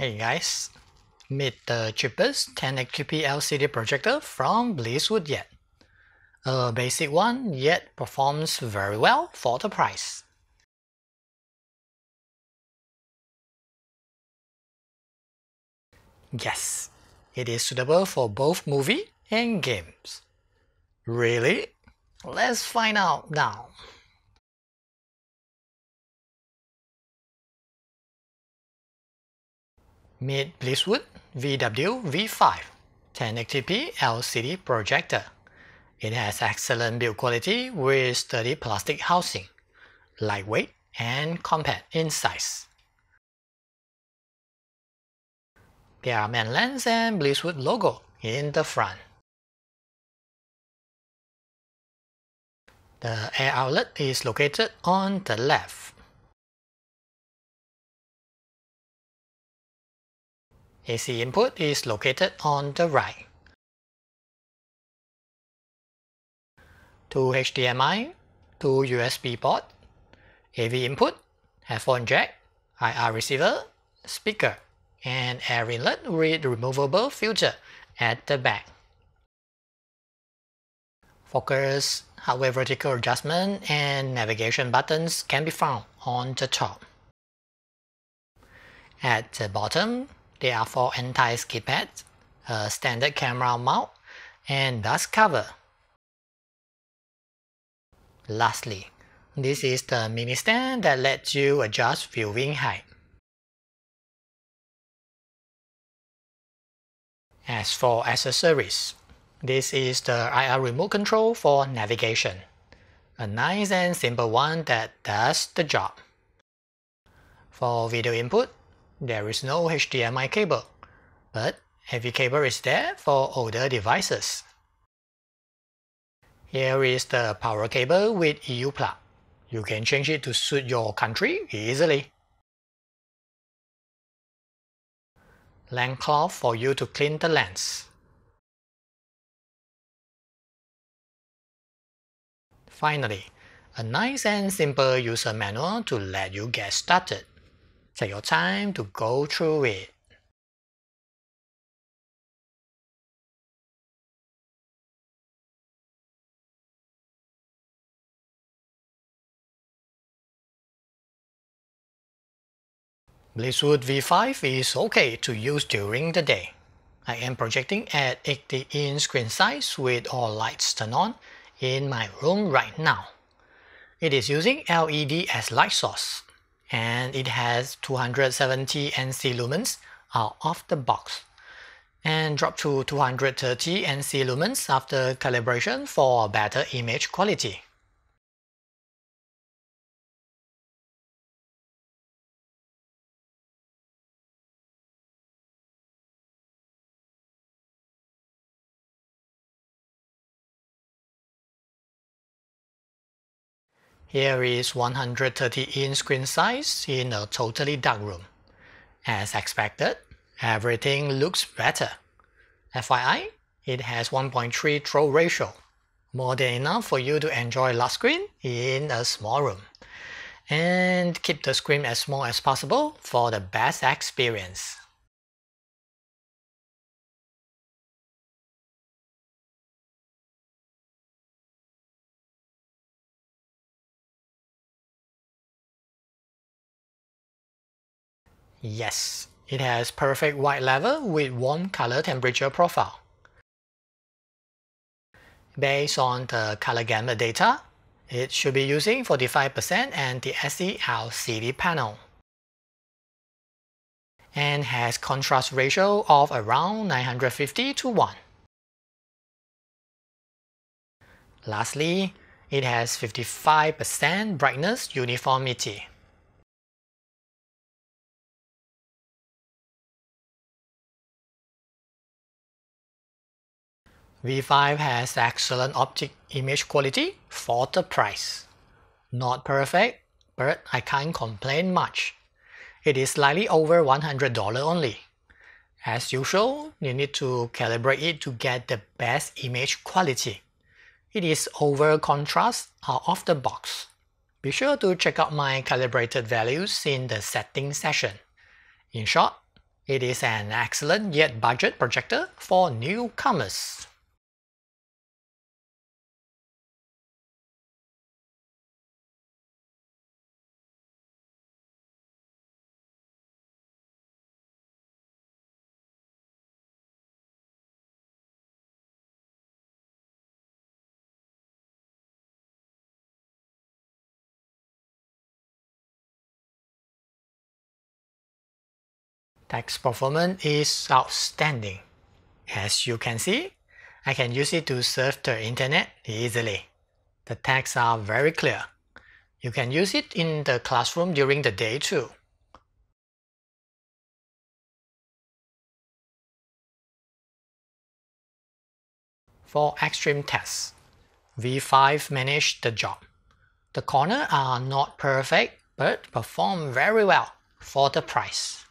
Hey guys, meet the cheapest 1080p LCD projector from BlitzWolf yet. A basic one, yet performs very well for the price. Yes, it is suitable for both movie and games. Really? Let's find out now. Meet BlitzWolf VW V5 1080p LCD projector. It has excellent build quality with sturdy plastic housing, lightweight and compact in size. There are main lens and BlitzWolf logo in the front. The air outlet is located on the left. AC input is located on the right. Two HDMI, two USB port, AV input, headphone jack, IR receiver, speaker, and air inlet with removable filter at the back. Focus, hardware vertical adjustment, and navigation buttons can be found on the top. At the bottom, there are four anti-skid pads, a standard camera mount, and dust cover. Lastly, this is the mini stand that lets you adjust viewing height. As for accessories, this is the IR remote control for navigation. A nice and simple one that does the job. For video input, there is no HDMI cable, but AV cable is there for older devices. Here is the power cable with EU plug. You can change it to suit your country easily. Lens cloth for you to clean the lens. Finally, a nice and simple user manual to let you get started. Take your time to go through it. BlitzWolf V5 is okay to use during the day. I am projecting at 80 inch screen size with all lights turned on in my room right now. It is using LED as light source and it has 270 ANSI lumens out of the box and drop to 230 ANSI lumens after calibration for better image quality. Here is 130 inch screen size in a totally dark room. As expected, everything looks better. FYI, it has 1.3 throw ratio, more than enough for you to enjoy large screen in a small room. And keep the screen as small as possible for the best experience. Yes, it has perfect white level with warm color temperature profile. Based on the color gamut data, it should be using 45% NTSC LCD panel and has contrast ratio of around 950 to 1. Lastly, it has 55% brightness uniformity. V5 has excellent optic image quality for the price. Not perfect, but I can't complain much. It is slightly over $100 only. As usual, you need to calibrate it to get the best image quality. It is over contrast out of the box. Be sure to check out my calibrated values in the setting session. In short, It is an excellent yet budget projector for newcomers. Text performance is outstanding. As you can see, I can use it to surf the internet easily. The texts are very clear. You can use it in the classroom during the day too. For extreme tests, V5 managed the job. The corners are not perfect but perform very well for the price.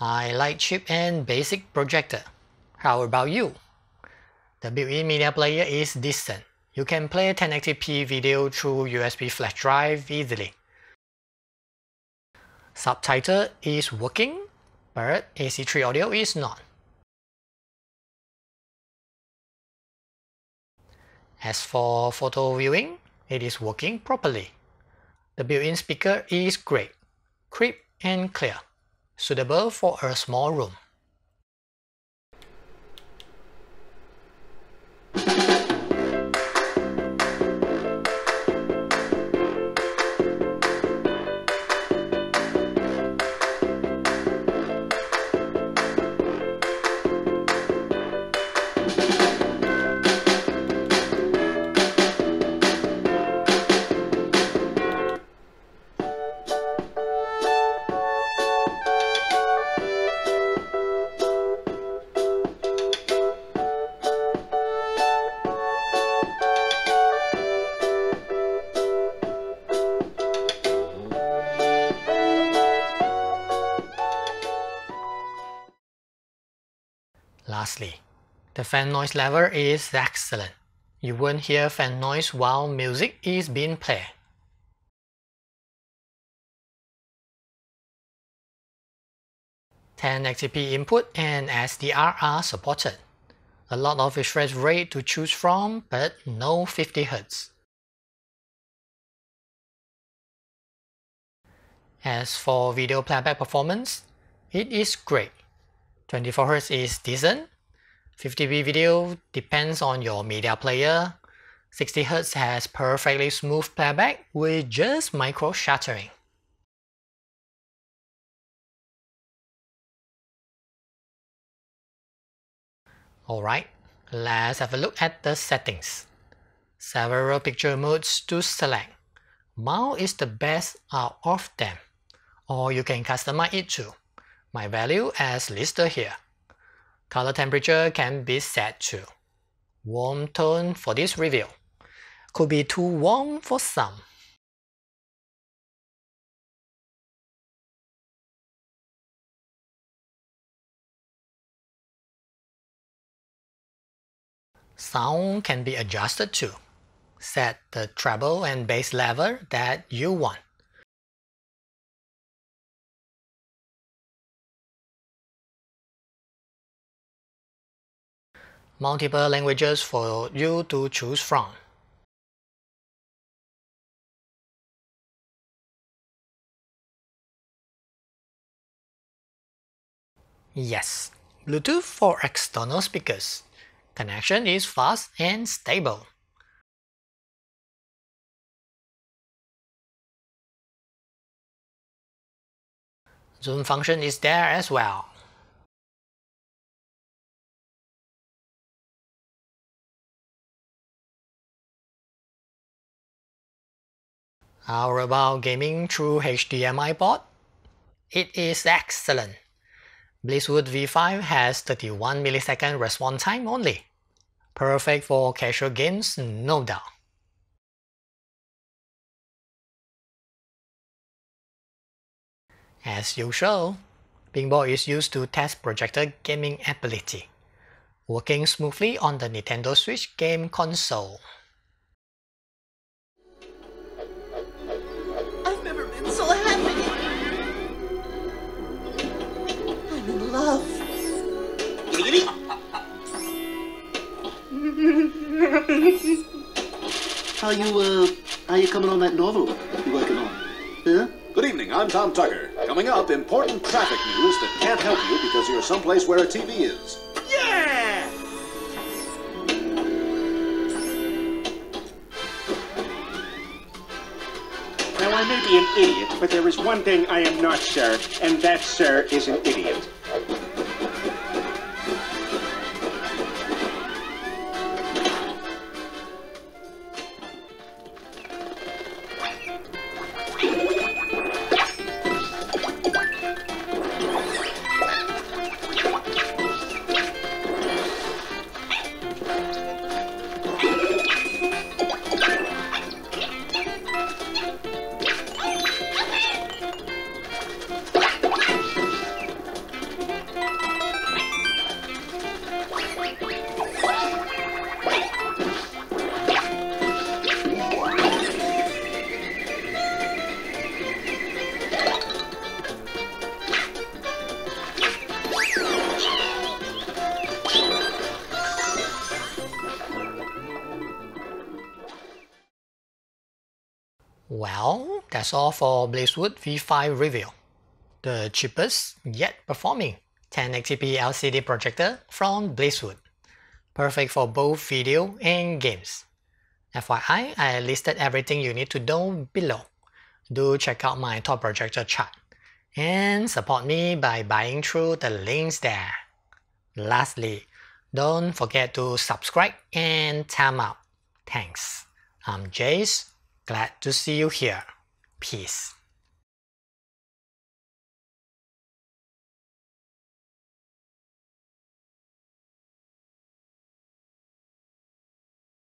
I like cheap and basic projector. How about you? The built-in media player is decent. You can play 1080p video through USB flash drive easily. Subtitle is working, but AC3 audio is not. As for photo viewing, it is working properly. The built-in speaker is great, crisp and clear suitable for a small room. Lastly, the fan noise level is excellent. You won't hear fan noise while music is being played. Ten XCP input and SDR are supported. A lot of refresh rate to choose from, but no 50 Hz. As for video playback performance, it is great. 24Hz is decent. 50p video depends on your media player. 60Hz has perfectly smooth playback with just micro shattering. Alright, let's have a look at the settings. Several picture modes to select. Mount is the best out of them, or you can customize it too my value as listed here. Color temperature can be set to warm tone for this review. Could be too warm for some. Sound can be adjusted to Set the treble and bass level that you want. Multiple languages for you to choose from. Yes, Bluetooth for external speakers. Connection is fast and stable. Zoom function is there as well. How about gaming through HDMI port? It is excellent. BlitzWolf V5 has 31 millisecond response time only. Perfect for casual games, no doubt. As usual, Bingboard is used to test projector gaming ability. working smoothly on the Nintendo Switch game console. How you, uh, how you coming on that novel you working on? Huh? Good evening, I'm Tom Tucker. Coming up, important traffic news that can't help you because you're someplace where a TV is. Yeah! Now, I may be an idiot, but there is one thing I am not, sir, and that, sir, is an idiot. Well, that's all for BlitzWolf V5 review. The cheapest yet performing 1080p LCD projector from BlitzWolf. Perfect for both video and games. FYI, I listed everything you need to know below. Do check out my top projector chart and support me by buying through the links there. Lastly, don't forget to subscribe and time out. Thanks. I'm Jayce. Glad to see you here. Peace.